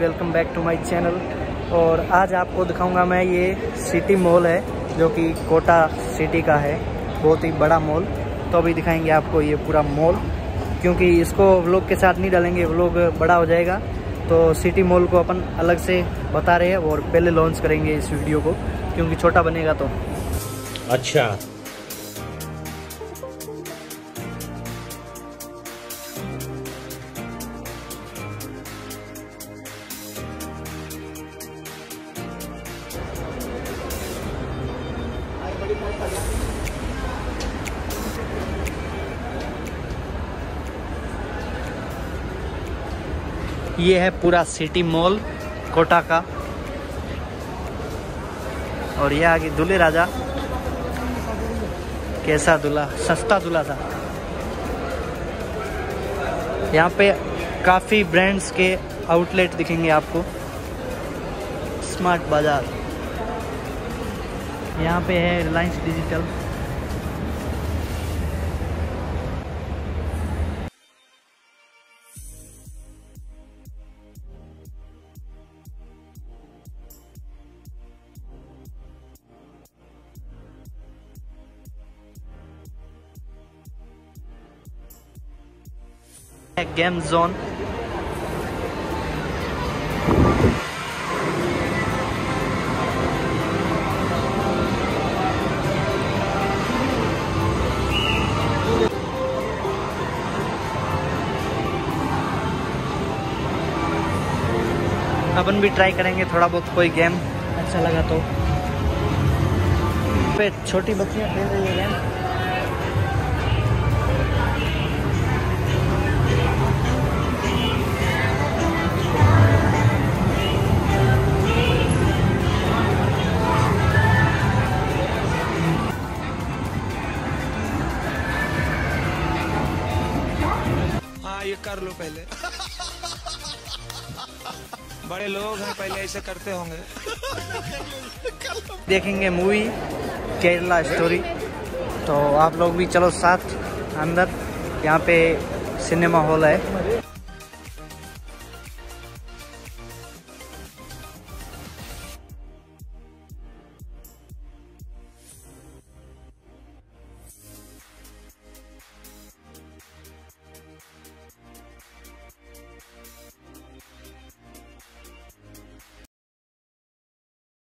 Welcome back to my channel और आज आपको दिखाऊँगा मैं ये सिटी मॉल है, जो कि कोटा सिटी का है। बहुत ही बड़ा मॉल तो अभी दिखाएँगे आपको ये पूरा मॉल क्योंकि इसको व्लॉग के साथ नहीं डालेंगे व्लॉग बड़ा हो जाएगा। तो सिटी मॉल को अपन अलग से बता रहे हैं और पहले लॉन्च करेंगे इस वीडियो को, क्योंकि छोटा बनेगा तो। अच्छा। ये है पूरा सिटी मॉल, कोटा का। और ये आगे दूल्हे राजा। कैसा दूल्हा? सस्ता दूल्हा था। यहाँ पे काफ़ी ब्रांड्स के आउटलेट दिखेंगे आपको। स्मार्ट बाज़ार। यहाँ पे है रिलायंस डिजिटल गेम जोन। अपन भी ट्राई करेंगे थोड़ा बहुत कोई गेम अच्छा लगा तो। पे छोटी बच्चियाँ खेल रही है गेम ये कर लो पहले। बड़े लोग हैं, पहले ऐसे करते होंगे। देखेंगे मूवी केरला स्टोरी तो आप लोग भी चलो साथ, अंदर। यहाँ पे सिनेमा हॉल है।